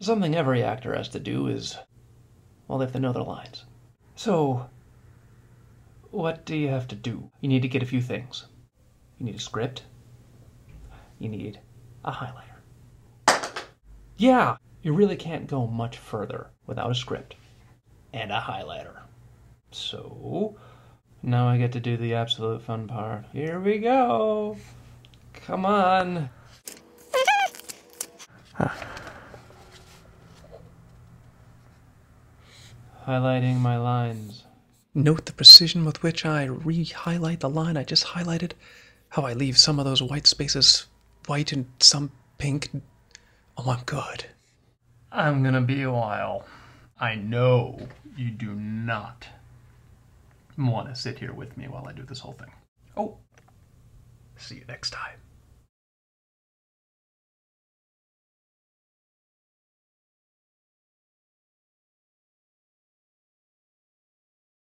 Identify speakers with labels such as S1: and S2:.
S1: something every actor has to do is, well, they have to know their lines. So, what do you have to do? You need to get a few things. You need a script. You need a highlighter. Yeah, you really can't go much further without a script and a highlighter. So, now I get to do the absolute fun part. Here we go. Come on. Highlighting my lines.
S2: Note the precision with which I re highlight the line I just highlighted. How I leave some of those white spaces white and some pink. Oh, I'm good.
S1: I'm gonna be a while. I know you do not want to sit here with me while I do this whole thing. Oh, see you next time.